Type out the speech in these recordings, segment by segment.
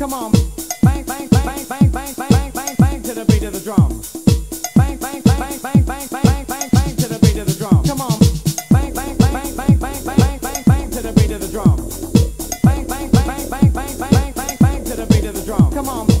Come on. Bang, bang, bang, bang, bang, bang, bang, bang, bang to the beat of the drum. Bang, bang, bang, bang, bang, bang, bang, bang, to the beat of the drum. Come on. Bang, bang, bang, bang, bang, bang, bang, bang, to the beat of the drum. Bang, bang, bang, bang, bang, bang, bang, bang to the beat of the drum. Come on.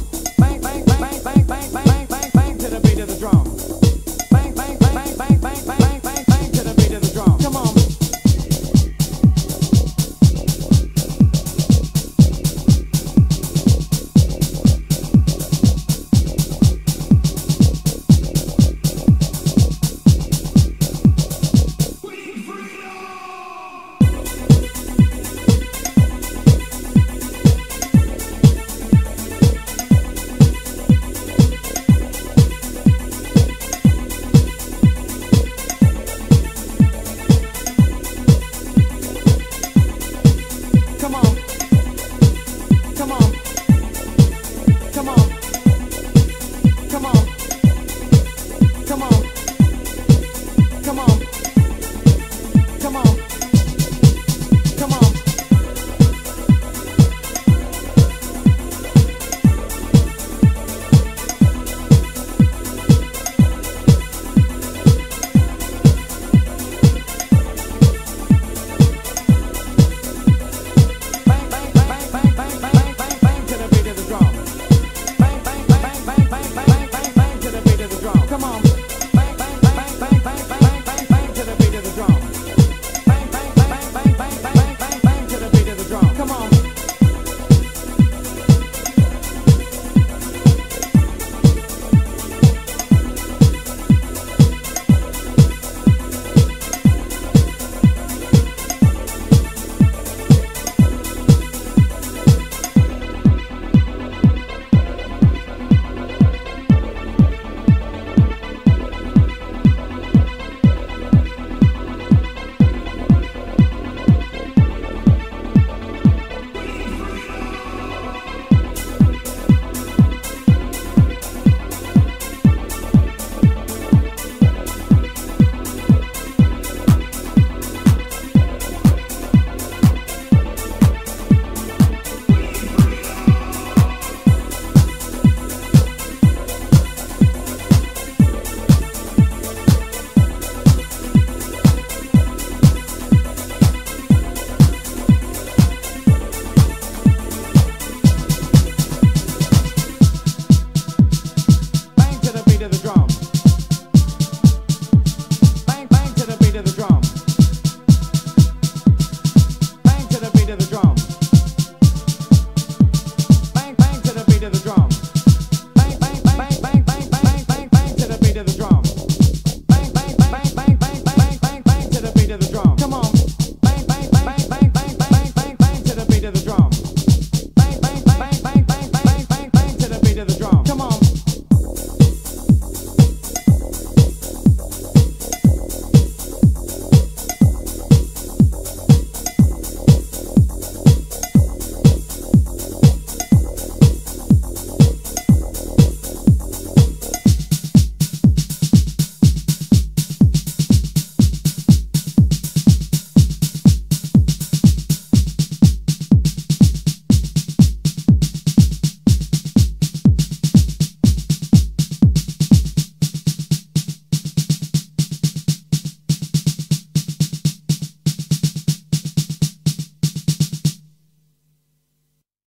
Come on.